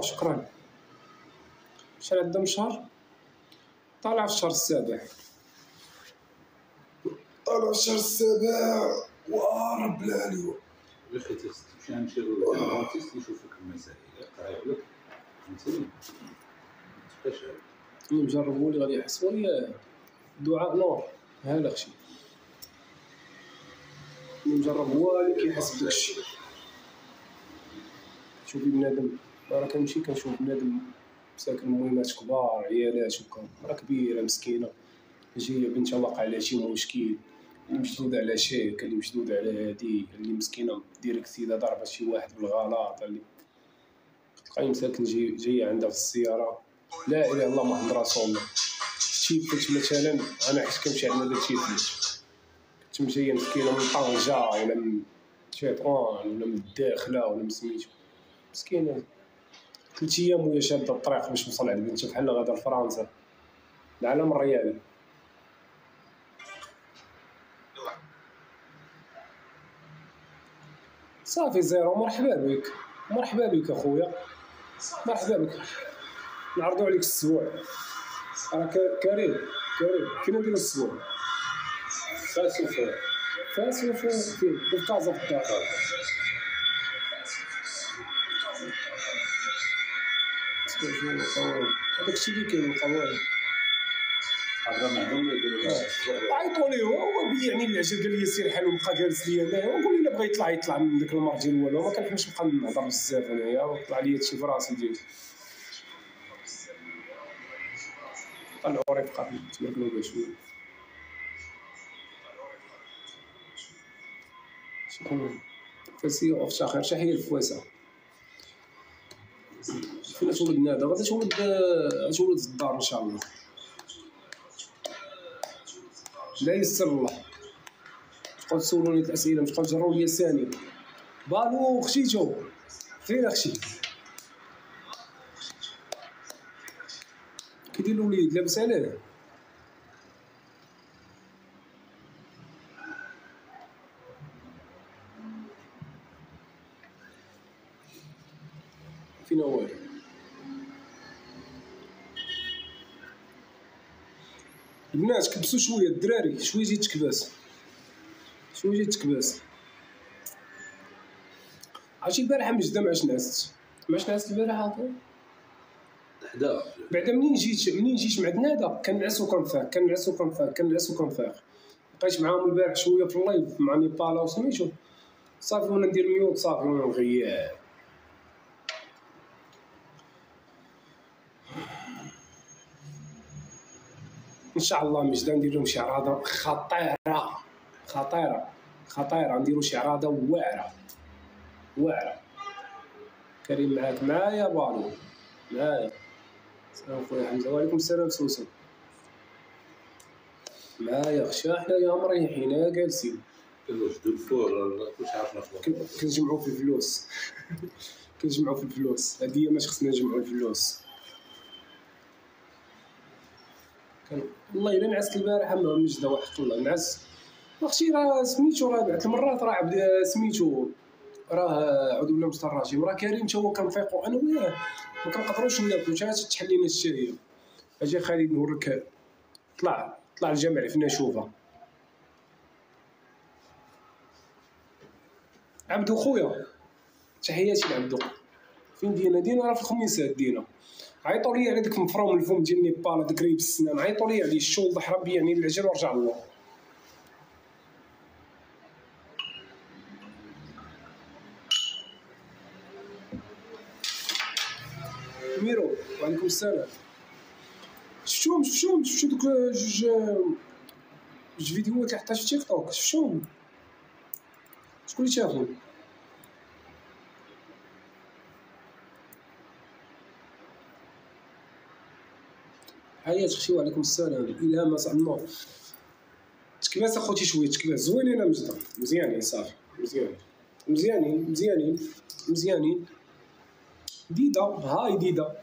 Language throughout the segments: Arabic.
الله شكرا. شحال عندهم شهر؟ طالع في الشهر السابع. طالع في الشهر السابع. ورب العالي يا أخي تست مشي نمشيو للدونتيست يشوفك المسائل يقرا لك فهمتني ما تبقاش عارف. اللي مجربوا لي غادي يحسبوا لي دعاء نور هذا شي اللي مجرب هو اللي كيحس بداكشي شوفي بنادم. راه كنمشي كنشوف بنادم ساكن مهمات كبار عيالات وكا راه كبيرة مسكينة. جاية بنتها واقع على شي مشكل اللي مشدود على شيك اللي مشدود على هادي اللي مسكينة ديريكت اذا ضربت شي واحد بالغلط اللي تلقاي مساكن جاي جاية عندها في السيارة. لا إله إلا الله محمد رسول الله تيفلت مثلا أنا حيت كنمشي عندنا هذا تيفلت كنت مجيه مسكينة من طنجة ولا من تيطوان ولا من الداخلة ولا من سميتو. مسكينة. ثلاث أيام وهي شاده الطريق باش توصل عند بنتها بحال غادا لفرنسا العالم الريالي صافي زيرو مرحبا بك. مرحبا بك أخويا. مرحبا بك. نعرضوا عليك السبوع. راه كريم كريم. فين نديرو السبوع. فاس وفا فاس وفين فين. في كازا في الدار اسمع شنو القوانين هذاك الشيء اللي كاين الأسبوع عيطوا ليه هو هو يعني العجل قال لي سير حالو بقى جالس ليا هنايا ونقول لي الا بغا يطلع يطلع من داك المرجل ولا ما كنحبش نبقى نهضر بزاف انايا وطلع لي هادشي في راسي ديالي طلعوا رفقاتنا تباركوا بها شوية شكون فاسي اخت اخر شحيه الفواسه فين تولد نادا غادي تولد تولد في الدار إن شاء الله. لا يسر الله. تبقاو تسولوني الاسئله تبقاو تجروا لي ثانية بالو خشيتو. فين اخشي كيدير الوليد لاباس عليه. فين هو البنات كبسوا شوية الدراري شوية ديال التكباس شوية ديال التكباس عرفتي البارحة مجده مع شناست مع شناست البارحة عطيه حدا. بعدا منين جيت؟ منين جيت مع هذا؟ كنعس وكنفاق كنعس وكنفاق كنعس وكنفاق بقيت معاهم البارح شوية في اللايف مع نيبالا وسميتو صافي وأنا ندير ميوت صافي وأنا نغير. إن شاء الله مجده ندير لهم شي عراضه خطيرة خطيرة خطيرة. نديرو شي عراضه واعره واعره كريم معاك. معايا بالو معايا. السلام خويا حمزة. وعليكم السلام سوسو. معايا خشا حنايا مريحين جالسين. كنوجدوا الفور. واش عرفنا في الفلوس. كنجمعوا في الفلوس. هادي هي ماش خصنا نجمعوا الفلوس. كان والله إلا نعست البارحة ما مجده وحق الله نعس أختي راه سميتو راه بعد المرات راه عبد سميتو راه عوذ بالله الشيطان الرجيم راه كريم تا هو كنفيقو أنا وياه ما كنقدروش ناكلو تا تحل لينا الشهيه أجي خالد نوريك. طلع طلع الجامع فينا نشوفها عبدو خويا تحياتي لعبدو. فين دينا؟ دينا راه في الخميسات دينا. عيطوا لي على داك مفروم الفم ديال نيبال هذاك ريب السنان. عيطوا لي عليه الشول ضحرب يعني العجل ورجع الله. ميرو وعليكم السلام. شفتوهم شفتوهم شفتو دوك جوج جوج فيديوهات اللي حطيت في تيك توك؟ شفتوهم شكون اللي شافهم؟ حياة أختي وعليكم السلام. الهام زعما تكباس أخوتي شوية تكباس زوينين أنا مجد مزيانين صافي. مزيانين مزيانين مزيانين مزيانين ديدا هاي ديدا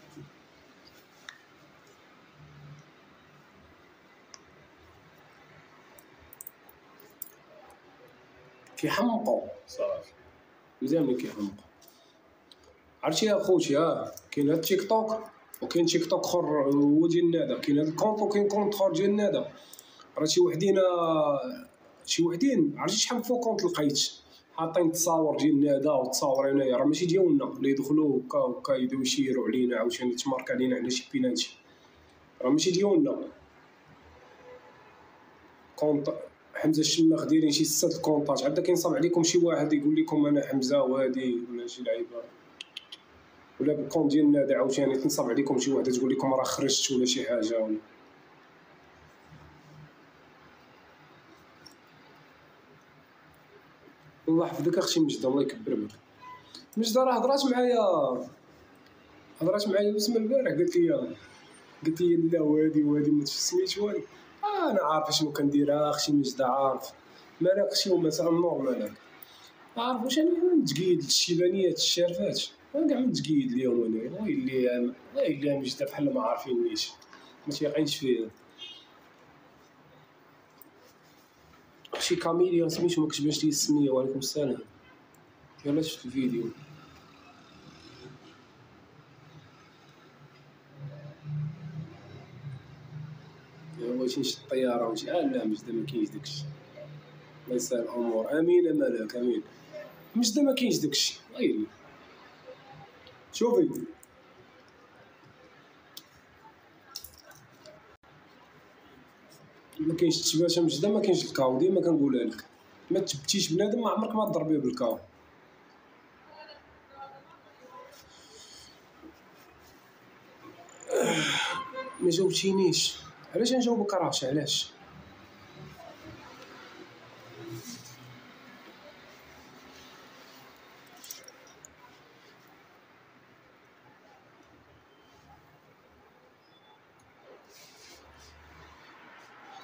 كيحمقوا صافي. مزيان ملي كيحمقوا عرفتي يا خوتي ها كاين هاد التيك توك؟ وكاين تيك توك اخر هو ديال النادا كاين هاد الكونط وكاين كونط اخر ديال النادا راه شي وحدين شي وحدين عرفتي شحال فوق كونط لقيت؟ حاطين التصاور ديال النادا والتصاور هنايا راه ماشي ديالنا اللي يدخلوا هكا هكا يبداو يشيروا علينا عاوتاني تمارك علينا على شي بينالتي راه ماشي ديالنا. كونط حمزة الشماخ دايرين شي ست كونطات عاد كينصب عليكم شي واحد يقول لكم أنا حمزة وهادي ولا شي لعيبة. ولا بالكونت ديال النادي عاوتاني تنصب عليكم شي وحدة تقول لكم راه خرجت ولا شي حاجة. ولا الله يحفظك أختي مجدة الله يكبر بك. مجدة راه هضرات معايا هضرات معايا بسم البارح. قالت لي قالت لي لا وهادي وهادي ما سميت والو آه أنا عارف شنو كندير أختي مجدة عارف. مالك أختي؟ ومساء النور مالك. عارف واش أنا نتقيد الشيبانيات الشارفات أنا كاع متقيد اليوم أنا ويلي ويلي مجدة بحال ما عارفينيش ما تيقينش فيه شي كاميليا سميتو ما كتبانش لي السميه وعليكم السلام. يلا شفت الفيديو. بغيتي نشد الطيارة وشي آه لا مجدة ما كاينش داكشي. الله يسهل الأمور. آمين مالك آمين. مجدة ما كاينش داكشي. غير شوفي ما كاينش التباشه مجدة ما كاينش الكاو ديما كنقولها لك ما تبتيش بنادم ما عمرك ما تضربيه بالكاو ما جاوبتينيش علاش نجاوبك راش علاش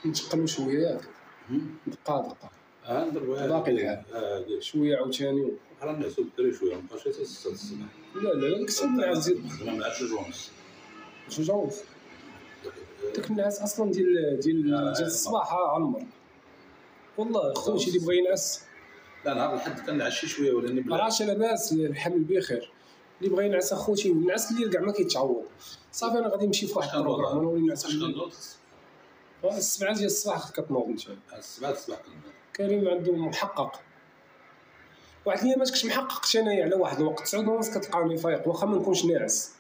نتقلو شوية. ياك دقه دقه آه ندير باقي الحال. آه قال شوية عاوتاني. بحال نعسو بكري شوية مابقاش حتى 6 الصباح لا لا لا كسب النعاس ديال زعما مع جوج ونص جوج ونص داك النعاس أصلا ديال ديال آه، ديال الصباح عمر والله خوتي اللي بغى ينعس. لا نهار الحد كنعس شي شوية ولاني بلا راه لاباس الحمل بخير اللي بغى ينعس أخوتي النعاس الليل كاع ما كيتعوض. صافي أنا غادي نمشي في واحد البروغرام أنا نولي نعس آه، السبعة ديال الصباح كتنوض انت السبعة الصباح كنوض. كريم عنده محقق. واحد الأيام ما كنتش محقق أنايا على واحد الوقت. تسعود ونص كتلقاني فايق واخا ما نكونش ناعس.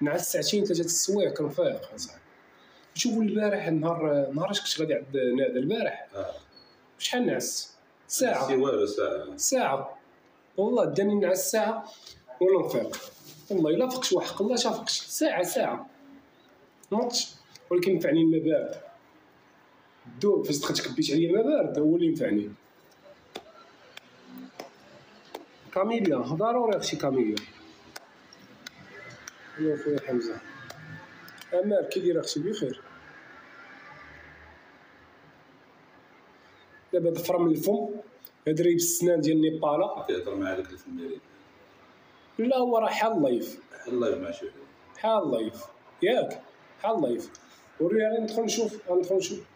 نعس ساعتين ثلاثة السوايع كنفيق شوفوا البارح النهار نهار اش كنت غادي عند نادى البارح. آه. شحال نعس؟ ساعة. والو ساعة. ساعة. والله داني نعس ساعة ولا نفيق والله إلا فقش وحق الله شافقش. ساعة ساعة. نوضت ولكن نفعني الماء الدوب فاش دخلت كبيت عليا الماء بارد هو اللي نفعني كاميليا ضروري أختي كاميليا. يا خويا حمزة. امال كي داير أختي بخير. دابا ظفر من الفم هاد ريب السنان ديال نيبالا. كيهضر مع هذاك الفنانين لا هو راه حال لايف. الله يجمع شي. واحد حال لايف. ياك حال لايف. وريني ندخل نشوف ندخل نشوف.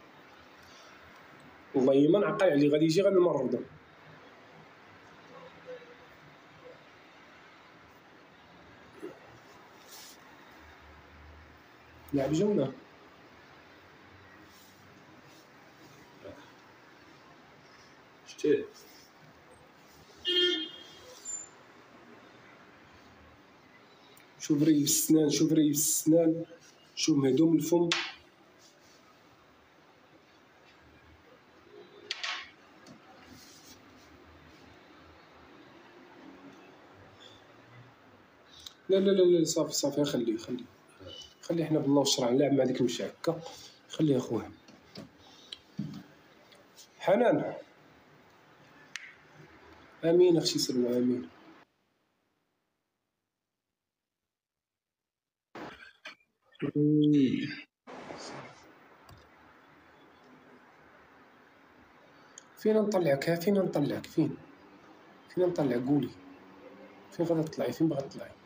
والله ما نعقل عليه غادي يجي غنمرضو لعب جولة شتيه شوف ريب السنان شوف ريب السنان. شوف مهدوم الفم. لا لا لا لا صافي صافي خليه خليه. خليه حنا بالله والشرع نلعب مع ديك المشعكة خليه اخويا حنان. أمين أختي سلمى أمين. فين نطلعك فين نطلعك فين؟ فين نطلعك قولي. فين غادا تطلعي؟ فين باغا تطلعي؟